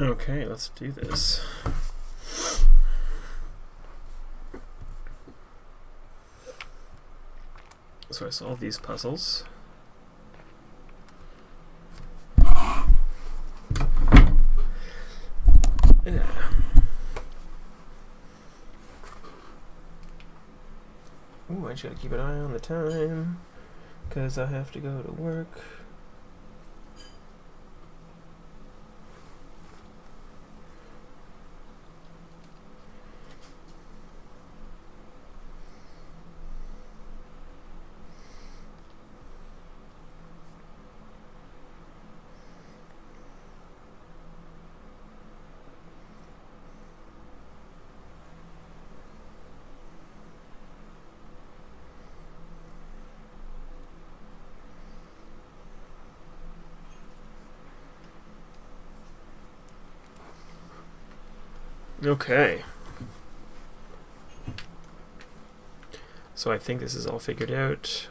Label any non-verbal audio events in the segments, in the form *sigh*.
Okay, let's do this. So I solve these puzzles. Yeah. Ooh, I just gotta keep an eye on the time, because I have to go to work. Okay. So I think this is all figured out.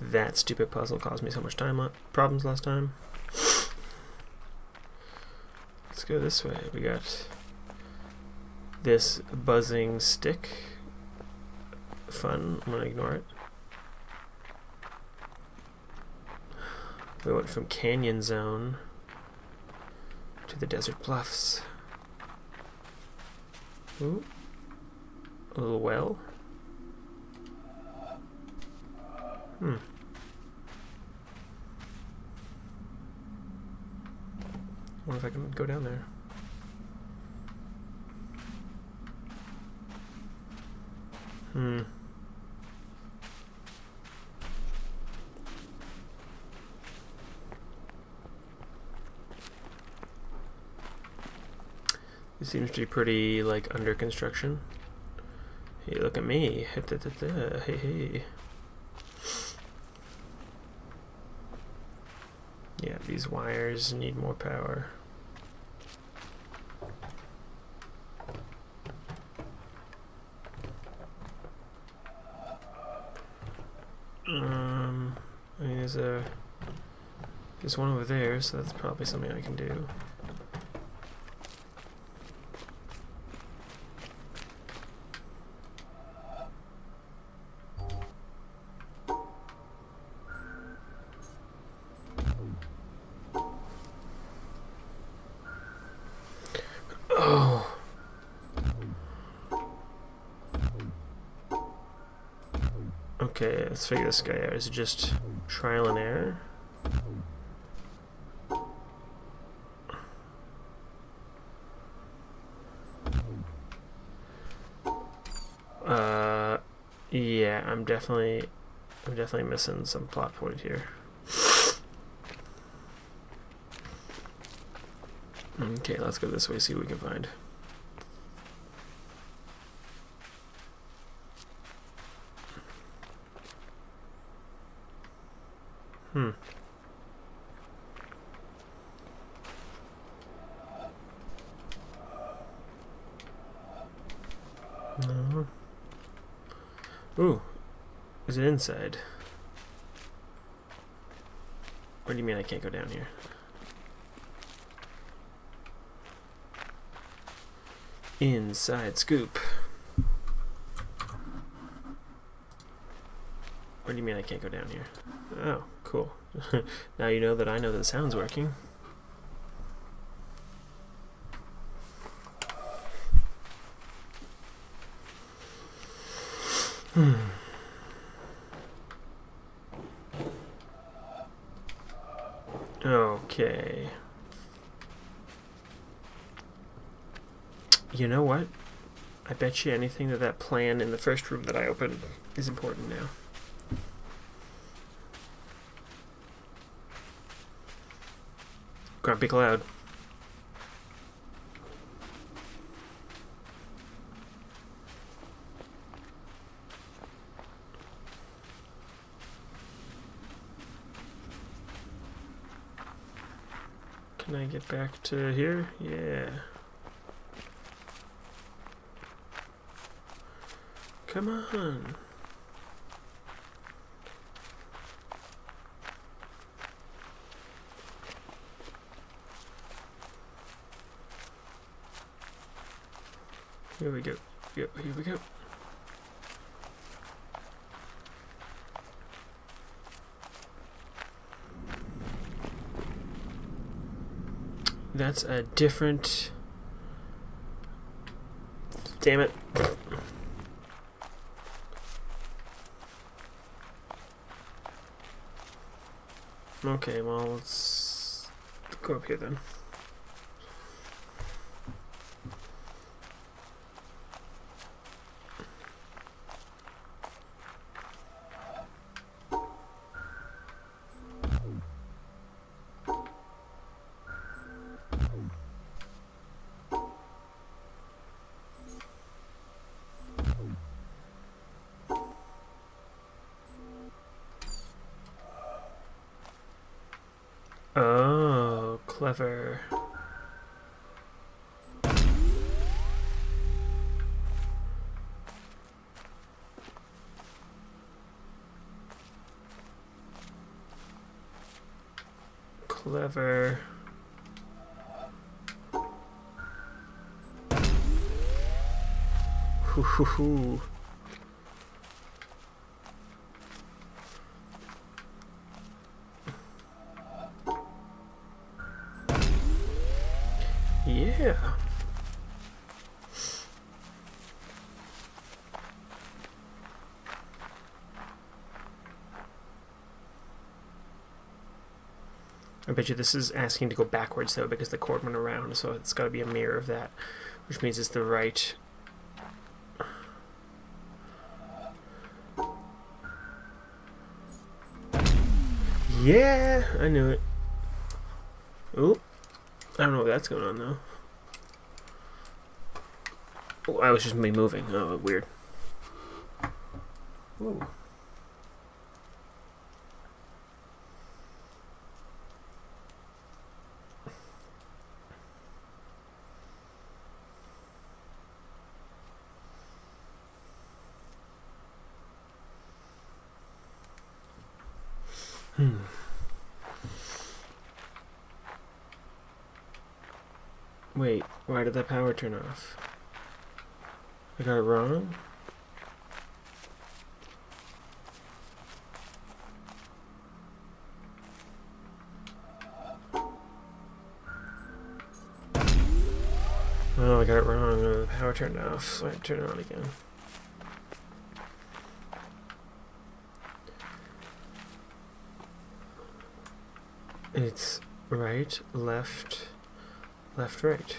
That stupid puzzle caused me so much time problems last time. Let's go this way. We got this buzzing stick. Fun. I'm gonna ignore it. We went from Canyon Zone to the Desert Bluffs. Ooh. A little well. Hmm. wonder if I can go down there. Hmm. Seems to be pretty, like, under construction. Hey, look at me. Hey, hey. Yeah, these wires need more power. Um, I mean, there's a there's one over there, so that's probably something I can do. Okay, let's figure this guy out. Is it just trial and error? Uh, yeah, I'm definitely, I'm definitely missing some plot point here. Okay, let's go this way, see what we can find. Hmm. No. Ooh, is it inside? What do you mean I can't go down here? Inside scoop. What do you mean I can't go down here? Oh, cool. *laughs* now you know that I know that the sound's working. Okay. You know what? I bet you anything that that plan in the first room that I opened is important now. Grumpy Cloud. get back to here? Yeah. Come on. Here we go. Yep. Here we go. That's a different... Damn it. Okay, well, let's go up here then. Clever. Clever. Hoo hoo hoo. Bet you this is asking to go backwards though because the cord went around, so it's got to be a mirror of that, which means it's the right. Yeah, I knew it. Oop. I don't know what that's going on though. Oh, I was just me moving. Oh, weird. Whoa. Hmm. Wait, why did that power turn off? I got it wrong? Oh, I got it wrong. Uh, the power turned off, so I turn it on again. It's right, left, left, right.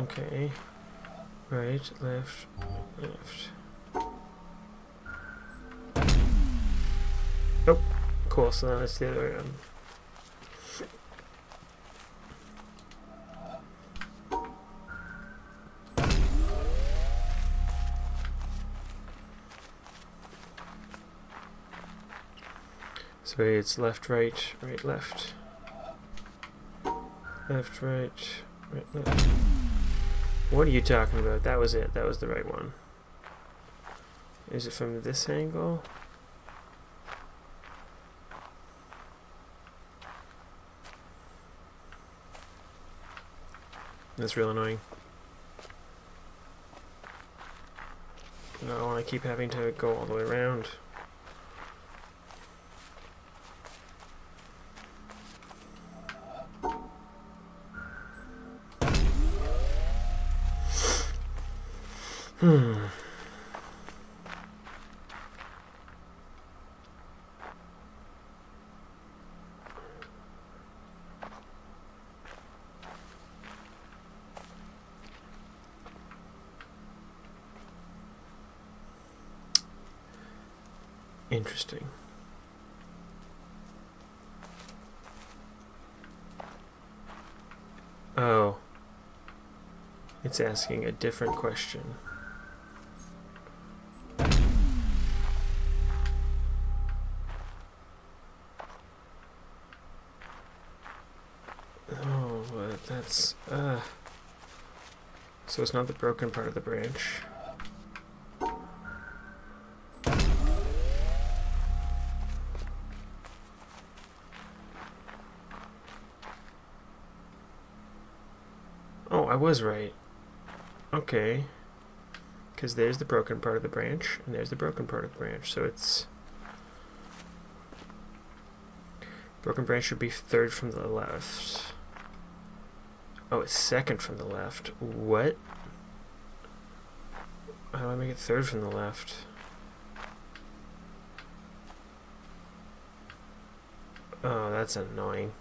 Okay. Right, left, left. Nope. Cool, so now it's the other around. So it's left, right, right, left. Left, right, right, left. What are you talking about? That was it. That was the right one. Is it from this angle? That's real annoying. I don't want to keep having to go all the way around. Hmm. Interesting. Oh. It's asking a different question. But that's, uh... So it's not the broken part of the branch. Oh, I was right. Okay. Because there's the broken part of the branch, and there's the broken part of the branch. So it's... Broken branch should be third from the left. Oh, it's second from the left. What? How do I make it third from the left? Oh, that's annoying.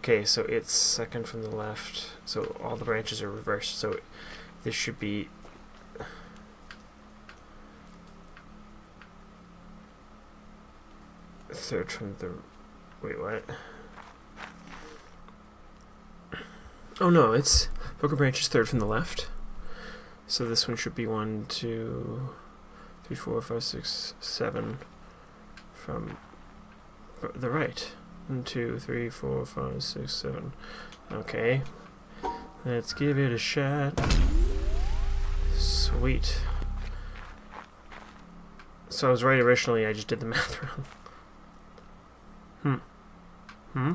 Okay, so it's second from the left. So all the branches are reversed. So this should be third from the wait what oh no it's broken branch is third from the left. So this one should be one two three four five six seven from the right. One two three four five six seven. Okay. Let's give it a shot. Sweet. So I was right originally I just did the *laughs* math wrong. Hmm. Hmm?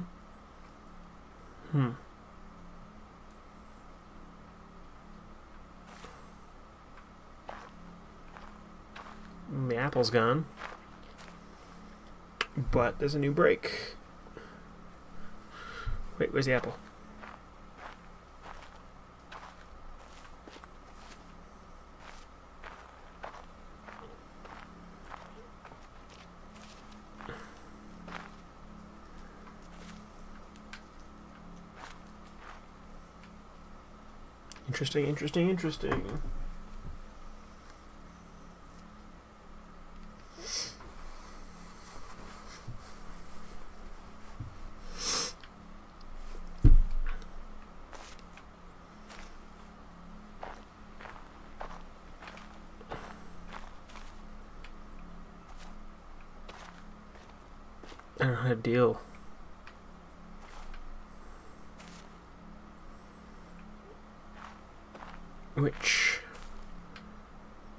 Hmm. The apple's gone. But there's a new break. Wait, where's the apple? Interesting, interesting, interesting. I don't know how to deal. Which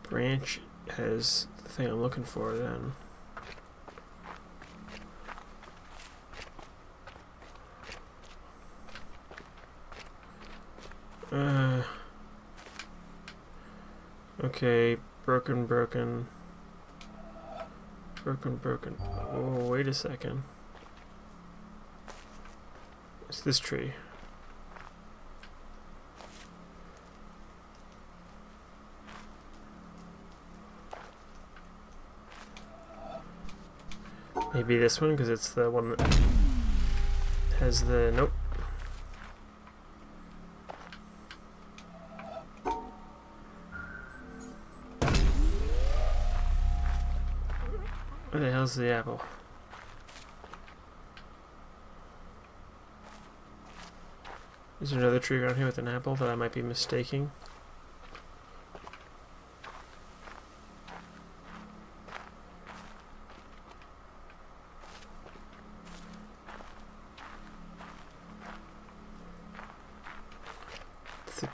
branch has the thing I'm looking for then? Uh, okay, broken, broken, broken, broken. Oh, wait a second. It's this tree. Maybe this one, because it's the one that has the... Nope. Where the hell's the apple? Is there another tree around here with an apple that I might be mistaking?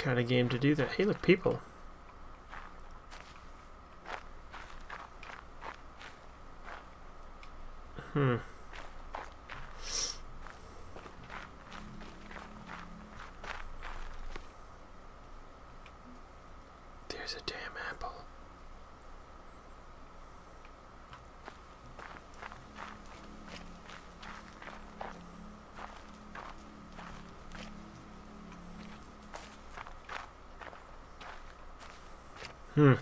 Kind of game to do that. Hey, look, people. Hmm. There's a damn apple. Hmm.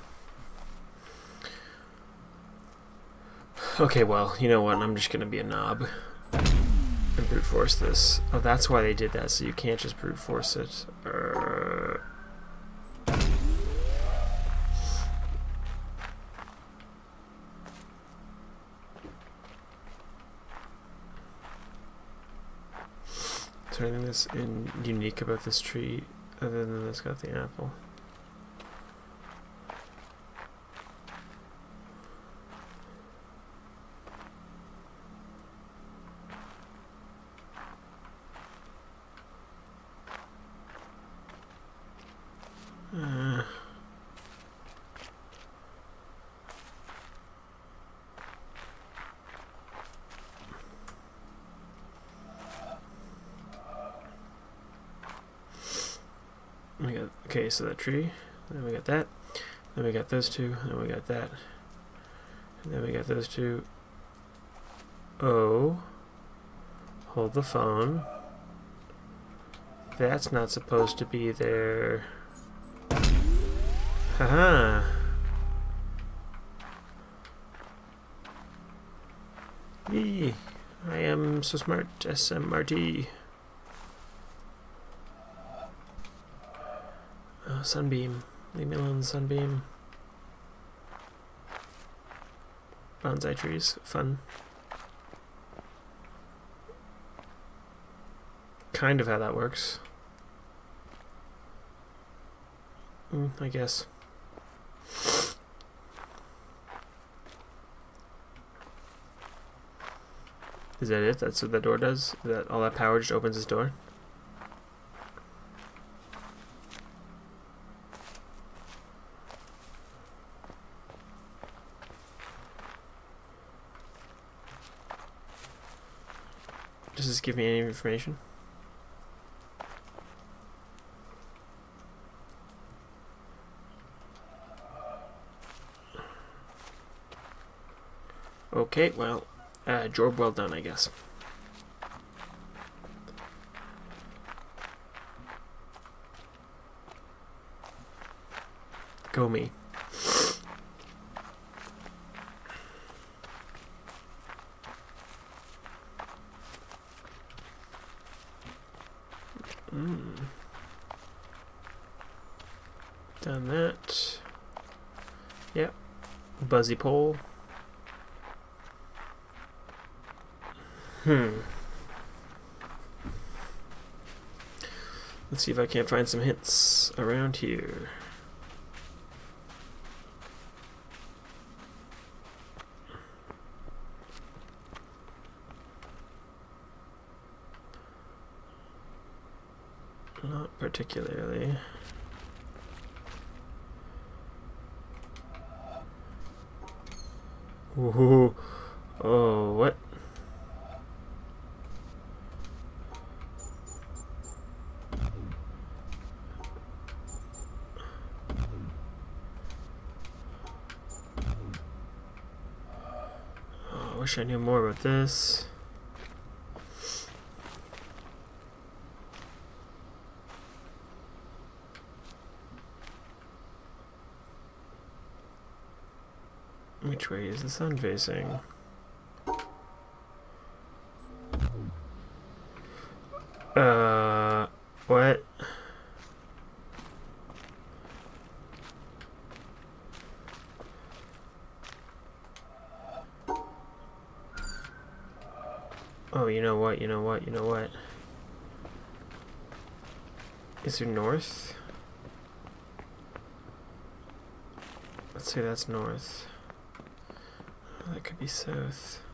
Okay, well, you know what? I'm just gonna be a knob and brute force this. Oh, that's why they did that, so you can't just brute force it. Uh... Is there anything that's in unique about this tree other than it's got the apple? Uh, We okay, so that tree. Then we got that. Then we got those two. Then we got that. And then we got those two. Oh. Hold the phone. That's not supposed to be there. Haha. Yee. I am so smart, SMRT. Sunbeam. Leave me alone, sunbeam. Bonsai trees, fun. Kind of how that works. Mm, I guess. Is that it? That's what the door does? That all that power just opens this door? Does this give me any information? Okay, well, uh, job well done, I guess. Go me. Mm. Done that. Yep. Buzzy pole. Hmm. Let's see if I can't find some hints around here. Not particularly. Ooh. Oh, what? Oh, I wish I knew more about this. Which way is the sun facing? Uh, what? Oh, you know what, you know what, you know what? Is there north? Let's say that's north. Could be south.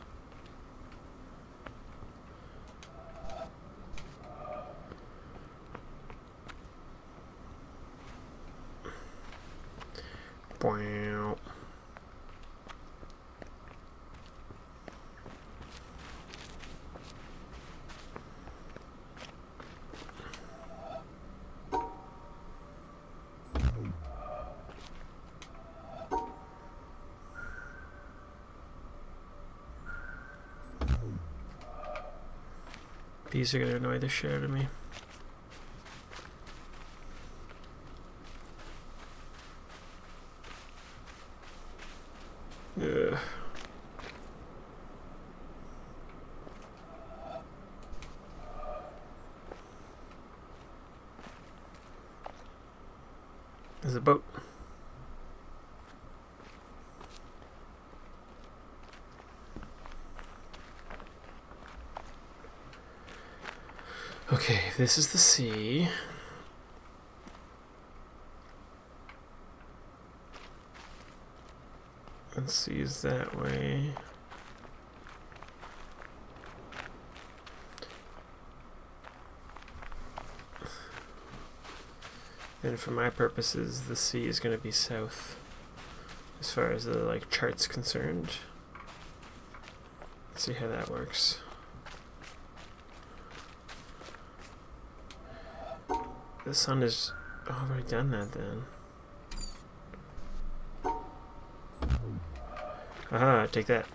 These are gonna annoy the shit out of me. Ugh. There's a boat. Okay, this is the sea. And sea is that way. And for my purposes, the sea is going to be south, as far as the like chart's concerned. Let's see how that works. The sun is already done that then. Aha, take that.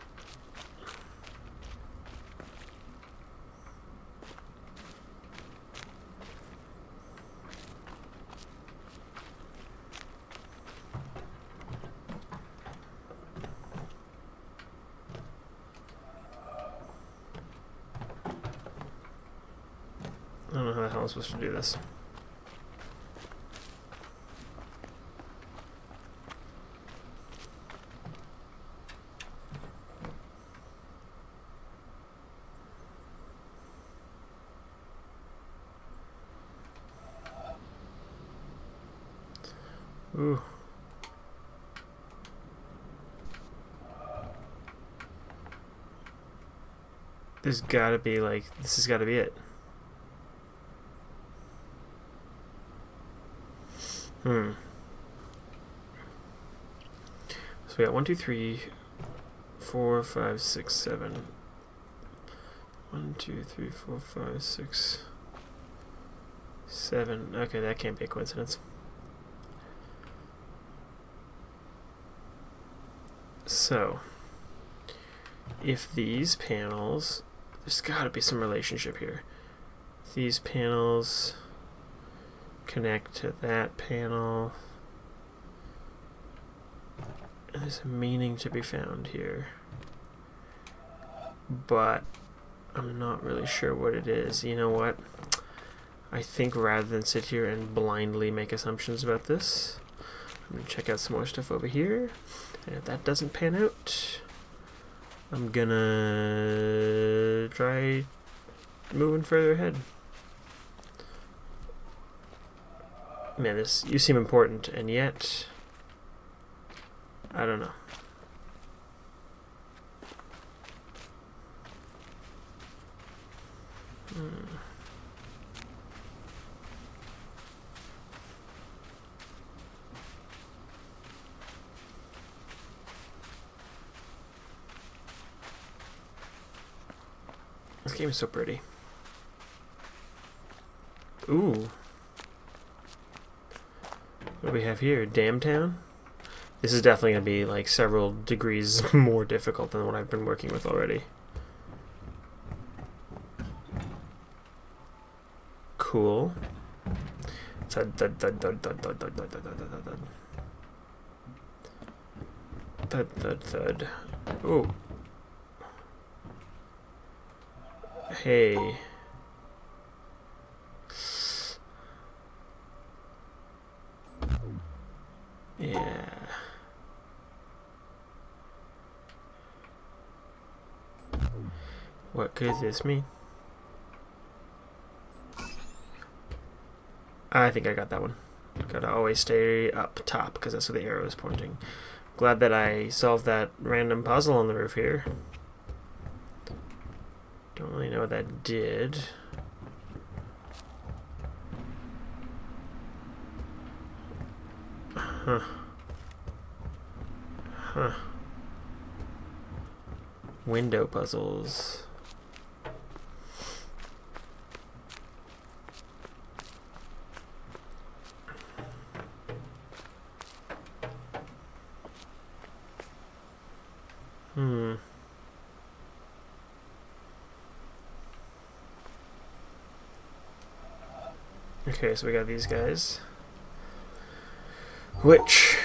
I don't know how the hell I'm supposed to do this. Ooh. There's gotta be like, this has gotta be it. Hmm. So we got one, two, three, four, five, six, seven. One, two, three, four, five, six, seven. Okay, that can't be a coincidence. So, if these panels, there's got to be some relationship here. These panels connect to that panel. There's a meaning to be found here. But I'm not really sure what it is. You know what? I think rather than sit here and blindly make assumptions about this, I'm going to check out some more stuff over here. And if that doesn't pan out, I'm gonna try moving further ahead. Man, this you seem important, and yet I don't know. Hmm. This game is so pretty. Ooh. What do we have here? Damtown? This is definitely going to be like several degrees more difficult than what I've been working with already. Cool. Thud, thud, thud, thud, thud, thud, thud, thud, thud, thud, thud. Thud, thud, thud. Ooh. Hey. Yeah. What could this mean? I think I got that one. Gotta always stay up top because that's where the arrow is pointing. Glad that I solved that random puzzle on the roof here. Don't really know what that did. Huh. Huh. Window puzzles. Hmm. Okay, so we got these guys. Which,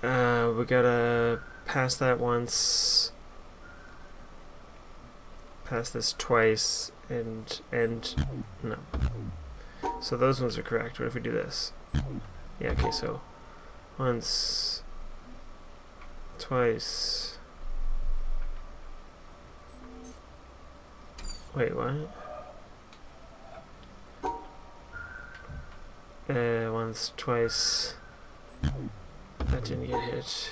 uh, we gotta pass that once, pass this twice, and, and, no. So those ones are correct. What if we do this? Yeah, okay, so once, twice. Wait, what? Uh, once, twice. That didn't get hit.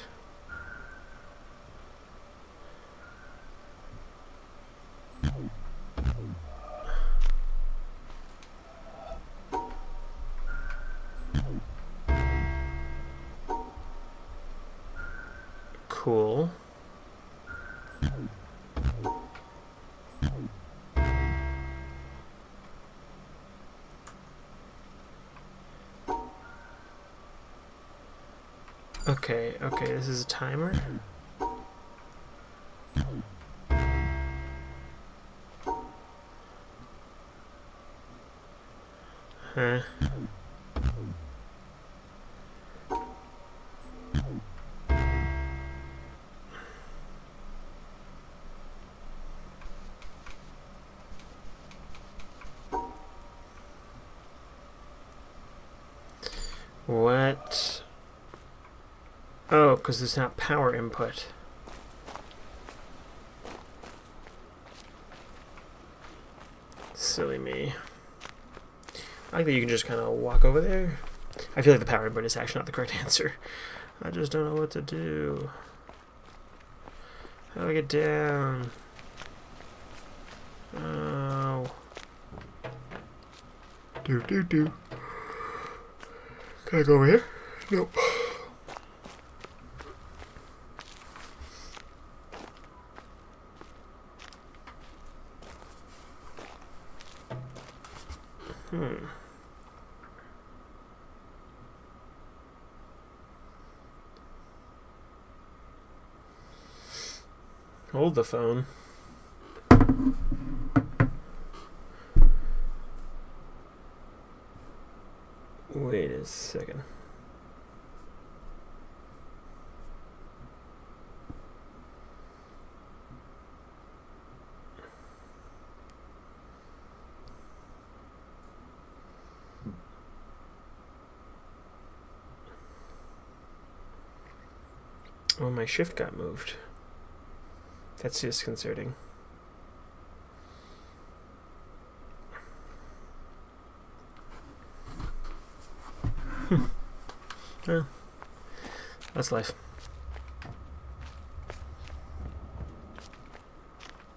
Cool. Okay, okay, this is a timer. Because it's not power input. Silly me. I like that you can just kind of walk over there. I feel like the power input is actually not the correct *laughs* answer. I just don't know what to do. How do I get down? Oh. Do do do. Can I go over here? Nope. Hmm. Hold the phone. Wait a second. Oh, my shift got moved. That's disconcerting. well, *laughs* that's life.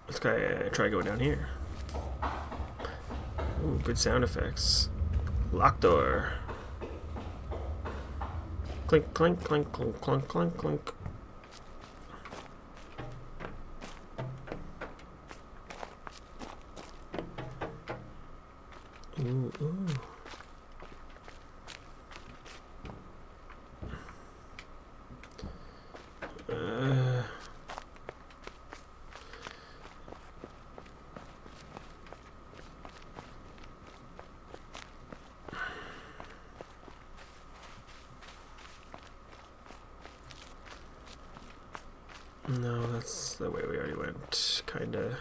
Let's try, uh, try going down here. Ooh, good sound effects. Lock door. Clink, clink, clink, clink, clink, clink, clink. Ooh, ooh. Uh, no, that's the way we already went, kinda.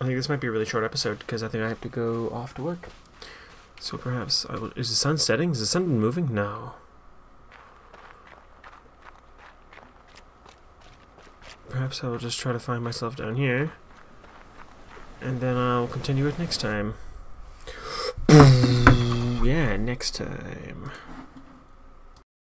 I think this might be a really short episode because I think I have to go off to work. So perhaps I will. Is the sun setting? Is the sun moving? No. Perhaps I will just try to find myself down here. And then I'll continue it next time. *gasps* yeah, next time.